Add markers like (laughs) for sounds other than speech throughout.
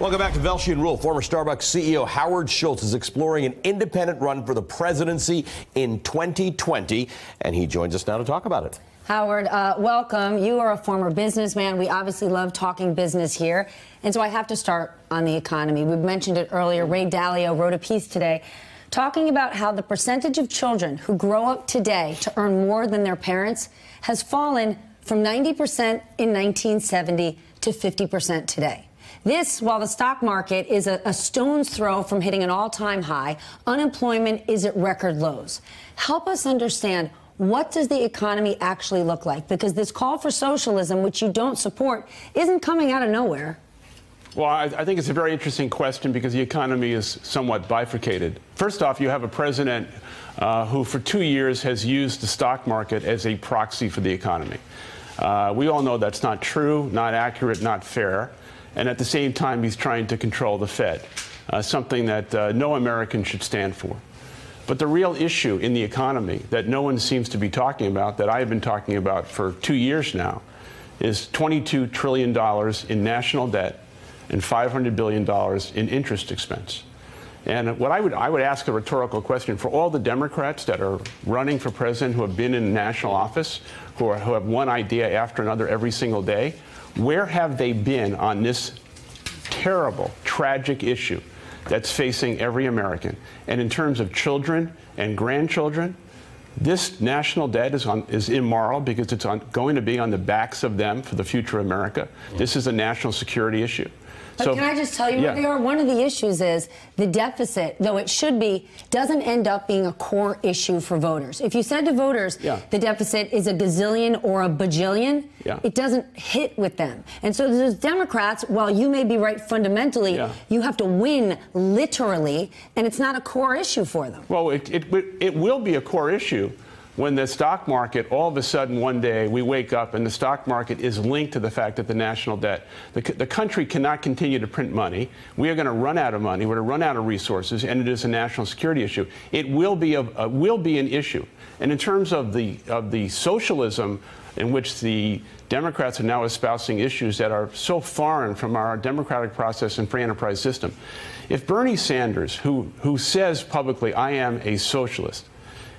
Welcome back to Velshi and Ruhle. Former Starbucks CEO Howard Schultz is exploring an independent run for the presidency in 2020, and he joins us now to talk about it. Howard, uh, welcome. You are a former businessman. We obviously love talking business here. And so I have to start on the economy. We mentioned it earlier. Ray Dalio wrote a piece today talking about how the percentage of children who grow up today to earn more than their parents has fallen from 90% in 1970 to 50% today. This, while the stock market is a, a stone's throw from hitting an all time high, unemployment is at record lows. Help us understand what does the economy actually look like? Because this call for socialism, which you don't support, isn't coming out of nowhere. Well, I, I, think it's a very interesting question because the economy is somewhat bifurcated. First off, you have a president uh, who, for two years, has used the stock market as a proxy for the economy. Uh, we all know that's not true, not accurate, not fair and at the same time, he's trying to control the Fed, uh, something that uh, no American should stand for. But the real issue in the economy that no one seems to be talking about, that I've been talking about for two years now, is $22 trillion in national debt and $500 billion in interest expense. And what I would, I would ask a rhetorical question for all the Democrats that are running for president who have been in national office, who, are, who have one idea after another every single day, where have they been on this terrible, tragic issue that's facing every American? And in terms of children and grandchildren, this national debt is, on, is immoral because it's on, going to be on the backs of them for the future of America. This is a national security issue. But so, can I just tell you yeah. what they are? One of the issues is the deficit, though it should be, doesn't end up being a core issue for voters. If you said to voters yeah. the deficit is a gazillion or a bajillion, yeah. it doesn't hit with them. And so those Democrats, while you may be right fundamentally, you have to win literally, and it's not a core issue for them. Well, it, it, it will be a core issue when the stock market, all of a sudden one day, we wake up and the stock market is linked to the fact that the national debt, the, the country cannot continue to print money. We are going to run out of money. We're going to run out of resources, and it is a national security issue. It will be a, a uh, will be an issue. And in terms of the of the socialism in which the Democrats are now espousing issues that are so foreign from our democratic process and free enterprise system. If Bernie Sanders, who, who says publicly, I am a socialist,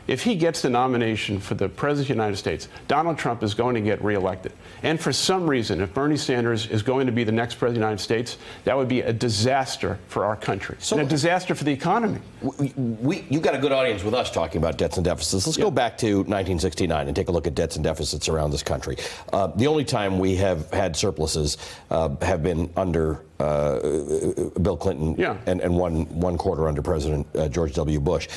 if he gets the nomination for the President of the United States, Donald Trump is going to get reelected. And for some reason, if Bernie Sanders is going to be the next President of the United States, that would be a disaster for our country so, and a disaster for the economy. We, we, you've got a good audience with us talking about debts and deficits. Let's yeah. go back to 1969 and take a look at debts and deficits around this country. Uh, the only time we have had surpluses uh, have been under uh, Bill Clinton yeah. and, and one, one quarter under President uh, George W. Bush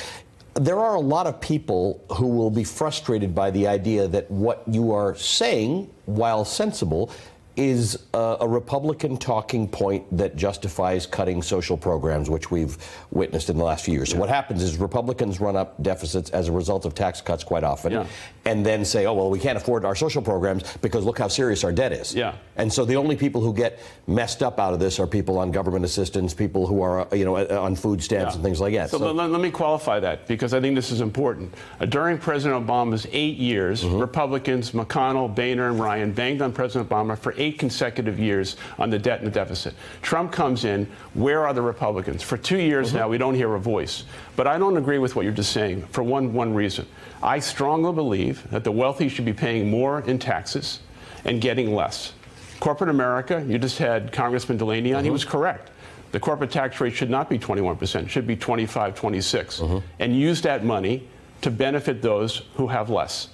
there are a lot of people who will be frustrated by the idea that what you are saying, while sensible, is a, a, Republican talking point that justifies cutting social programs, which we've witnessed in the last few years. Yeah. So what happens is Republicans run up deficits as a result of tax cuts quite often, yeah. and then say, "Oh well, we can't afford our social programs because look how serious our debt is." Yeah. And so the only people who get messed up out of this are people on government assistance, people who are you know on food stamps yeah. and things like that. So, so let, let, me qualify that because I think this is important. Uh, during President Obama's eight years, mm-hmm. Republicans McConnell, Boehner, and Ryan banged on President Obama for eight consecutive years on the debt and the deficit. Trump comes in. Where are the Republicans? For two years mm-hmm. now, we don't hear a voice. But I don't agree with what you're just saying for one, one reason. I strongly believe that the wealthy should be paying more in taxes and getting less. Corporate America, you just had Congressman Delaney on, mm-hmm. he was correct. The corporate tax rate should not be 21%, it should be 25, 26. Mm-hmm. And use that money to benefit those who have less.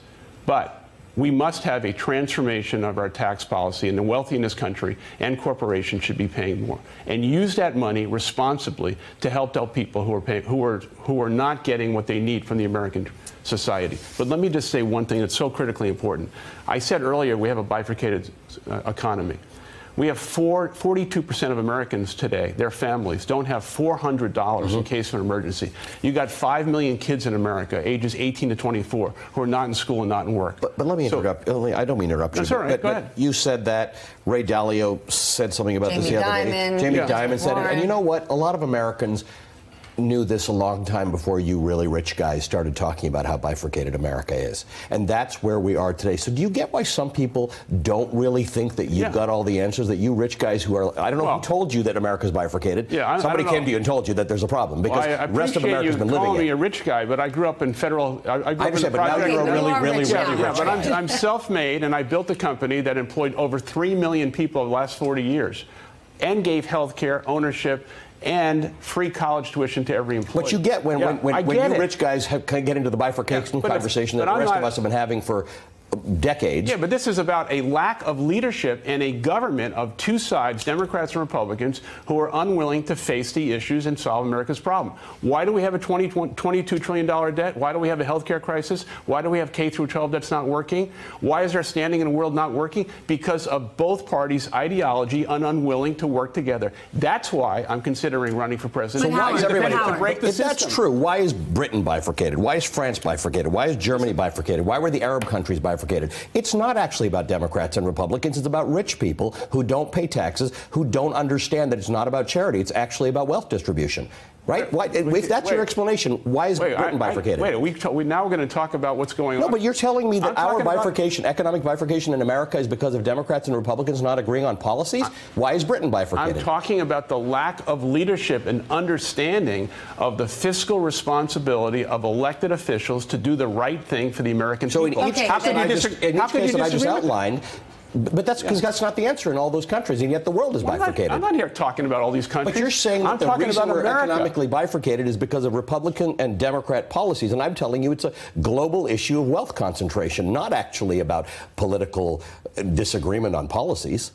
But we must have a transformation of our tax policy, and the wealthy in this country and corporations should be paying more. And use that money responsibly to help out people who are, paying, who, are, who are not getting what they need from the American society. But let me just say one thing that's so critically important. I said earlier we have a bifurcated uh, economy. We have 42% of Americans today, their families, don't have $400 mm-hmm. in case of an emergency. You got 5 million kids in America, ages 18 to 24, who are not in school and not in work. But, but let me so, interrupt. I don't mean to interrupt you. That's all right. But, Go ahead. you said that. Ray Dalio said something about Jamie this the other day. Jamie yeah. Dimon said it. And you know what? A lot of Americans knew this a long time before you really rich guys started talking about how bifurcated America is. And that's where we are today. So do you get why some people don't really think that you've Yeah. got all the answers? That you rich guys who are, I don't know Well- who told you that America's bifurcated. Yeah, I- I Somebody don't came to you and told you that there's a problem because Well, I, I the rest of America's been living me it. a rich guy, but I grew up in federal. I, I grew up I in the but now you're a really, you are really rich rich. Yeah, rich but. I'm, I'm self-made, and I built a company that employed over three million people over the last 40 years, and gave health care, ownership, and free college tuition to every employee. What you get when, Yeah, when, when, when you it. rich guys have, get into the bifurcation Yeah, conversation that the rest of us have been having for decades. Yeah, but this is about a lack of leadership and a government of two sides, Democrats and Republicans, who are unwilling to face the issues and solve America's problem. Why do we have a 20, $22 trillion debt? Why do we have a health care crisis? Why do we have K through 12 that's not working? Why is our standing in the world not working? Because of both parties' ideology and unwilling to work together. That's why I'm considering running for president. But Why is everybody but to break the if that's true, why is Britain bifurcated? Why is France bifurcated? Why is Germany bifurcated? Why were the Arab countries bifurcated? It's not actually about Democrats and Republicans. It's about rich people who don't pay taxes, who don't understand that it's not about charity. It's actually about wealth distribution. Right? Why, if that's your explanation, why is Wait, Britain I- I- bifurcated? wait, we, we now we're going to talk about what's going on. no, but you're telling me I'm that our talking about- bifurcation, economic bifurcation in America, is because of Democrats and Republicans not agreeing on policies? Why is Britain bifurcated? I'm talking about the lack of leadership and understanding of the fiscal responsibility of elected officials to do the right thing for the American So in people. each, Okay, how case, can that you I just, in how each can case you that I just disagree with that? outlined, but that's because that's not the answer in all those countries, and yet the world is I'm not, bifurcated. I'm not here talking about all these countries. But you're saying I'm that the talking reason about we're economically bifurcated is because of Republican and Democrat policies, and I'm telling you it's a global issue of wealth concentration, not actually about political disagreement on policies.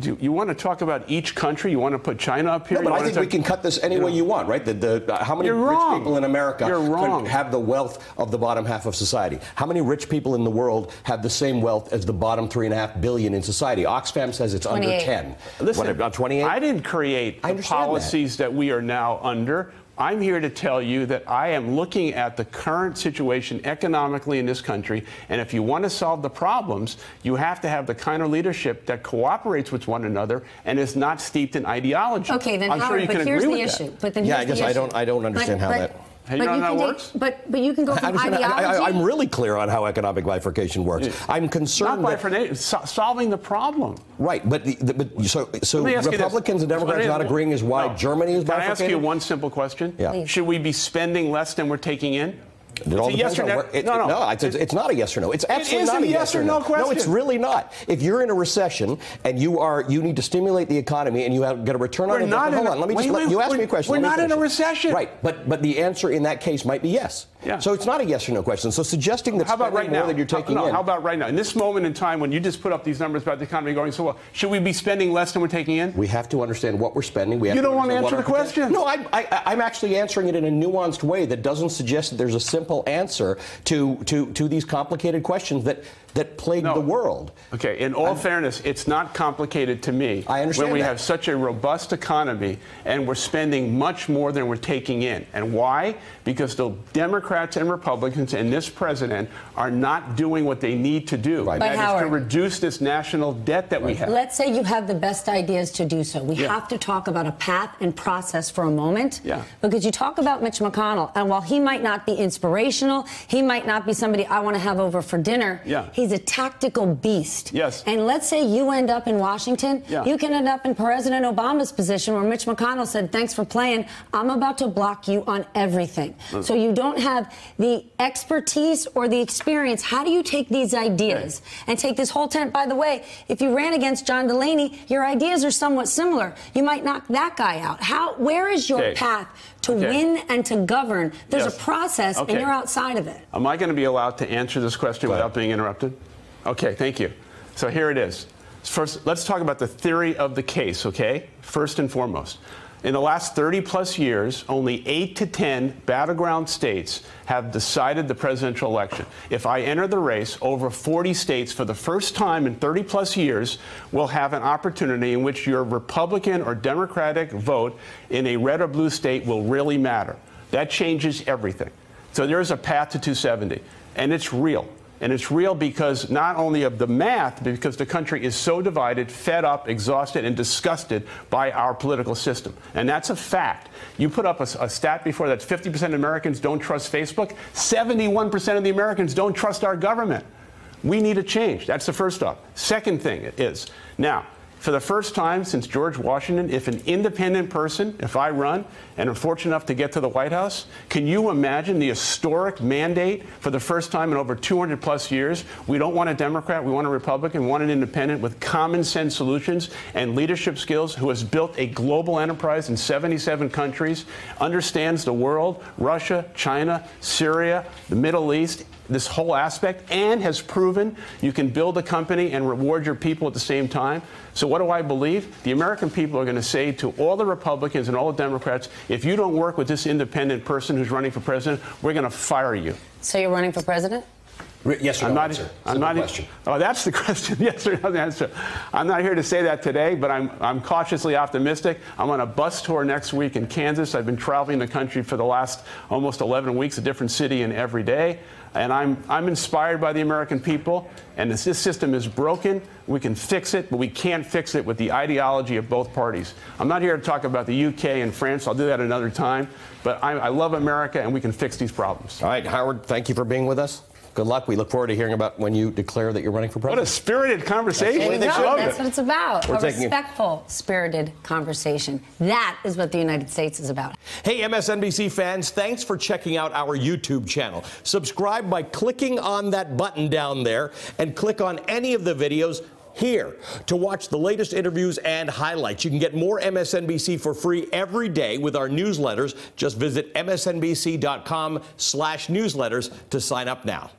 Do you, you want to talk about each country? You want to put China up here? No, but You I think talk- we can cut this any way you want, right? The, the, uh, how many You're rich wrong. people in America You're wrong. could have the wealth of the bottom half of society? How many rich people in the world have the same wealth as the bottom three and a half billion in society? Oxfam says it's under 10. Listen, What, about 28? I didn't create I the understand that. policies that. we are now under. I'm here to tell you that I am looking at the current situation economically in this country, and if you want to solve the problems, you have to have the kind of leadership that cooperates with one another and is not steeped in ideology. Okay, then I'm Howard, sure you but can here's agree the with that. issue. But then Yeah, here's I guess the I don't- I don't understand how that- Hey, but don't know how can take-? But but you can go from understand. ideology. I, am really clear on how economic bifurcation works. I'm concerned that bifurcation, so- solving the problem. Right, but, the, the, but so so Let me ask you this. Republicans and Democrats me- not agreeing is why No. Germany is Can I ask you one simple question? Yeah. Please. Should we be spending less than we're taking in? It all It's a depends yes or on no- where- it- no, no. it's, it's not a yes or no. It's absolutely not a yes or no No, it's really not. If you're in a recession and you are you need to stimulate the economy and you have get a return We're on not investment. in Hold a- on, let me wait, just let, you asked me a question. we're not in a recession. Right, but but the answer in that case might be yes. Yeah. So it's not a yes or no question. So suggesting that How about right more now? that you're taking how, no, in. how about right now? In this moment in time when you just put up these numbers about the economy going so well, should we be spending less than we're taking in? We have to understand what we're spending. We have You don't want to answer the question. No, I, I, I'm actually answering it in a nuanced way that doesn't suggest that there's a simple answer to, to, to these complicated questions that, that plague No. the world. Okay, in all fairness, it's not complicated to me. I understand When we that. have such a robust economy and we're spending much more than we're taking in. And why? Because the Democrats and Republicans and this president are not doing what they need to do. Right. But That is to reduce this national debt that we have. Let's say you have the best ideas to do so. We Yeah. have to talk about a path and process for a moment. Yeah. Because you talk about Mitch McConnell, and while he might not be inspirational, he might not be somebody I want to have over for dinner. Yeah. He's a tactical beast. Yes. And let's say you end up in Washington, Yeah. you can end up in President Obama's position where Mitch McConnell said, Thanks for playing. I'm about to block you on everything. So you don't have the expertise or the experience. How do you take these ideas and take this whole tent? By the way, if you ran against John Delaney, your ideas are somewhat similar. You might knock that guy out. How? Where is your Okay. path to Okay. win and to govern? There's Yes. a process, Okay. and you're outside of it. Am I going to be allowed to answer this question without being interrupted? Okay, thank you. So here it is. First, let's talk about the theory of the case, okay? First and foremost. In the last 30 plus years, only 8 to 10 battleground states have decided the presidential election. If I enter the race, over 40 states for the first time in 30 plus years will have an opportunity in which your Republican or Democratic vote in a red or blue state will really matter. That changes everything. So there's a path to 270, and it's real. And it's real because not only of the math, but because the country is so divided, fed up, exhausted, and disgusted by our political system. And that's a fact. You put up a, a stat before that 50% of Americans don't trust Facebook, 71% of the Americans don't trust our government. We need a change. That's the first step. Second thing is now, for the first time since George Washington, if an independent person, if I run and am fortunate enough to get to the White House, can you imagine the historic mandate for the first time in over 200 plus years? We don't want a Democrat, we want a Republican, we want an independent with common sense solutions and leadership skills who has built a global enterprise in 77 countries, understands the world, Russia, China, Syria, the Middle East, this whole aspect and has proven you can build a company and reward your people at the same time. So, what do I believe? The American people are going to say to all the Republicans and all the Democrats if you don't work with this independent person who's running for president, we're going to fire you. So you're running for president? Yes or I'm no not, answer. I'm not, question. Oh, that's the (laughs) question. yes or no answer. I'm not here to say that today, but I'm, I'm cautiously optimistic. I'm on a bus tour next week in Kansas. I've been traveling the country for the last almost 11 weeks, a different city and every day. And I'm, I'm inspired by the American people. And this, this system is broken. We can fix it, but we can't fix it with the ideology of both parties. I'm not here to talk about the UK and France. I'll do that another time. But I, I love America, and we can fix these problems. All right, Howard, thank you for being with us. Good luck. We look forward to hearing about when you declare that you're running for president. What a spirited conversation. That's what No, that's what it's about. We're a taking it- respectful, spirited conversation. That is what the United States is about. Hey, MSNBC fans, thanks for checking out our YouTube channel. Subscribe by clicking on that button down there and click on any of the videos here to watch the latest interviews and highlights. You can get more MSNBC for free every day with our newsletters. Just visit msnbc.com slash newsletters to sign up now.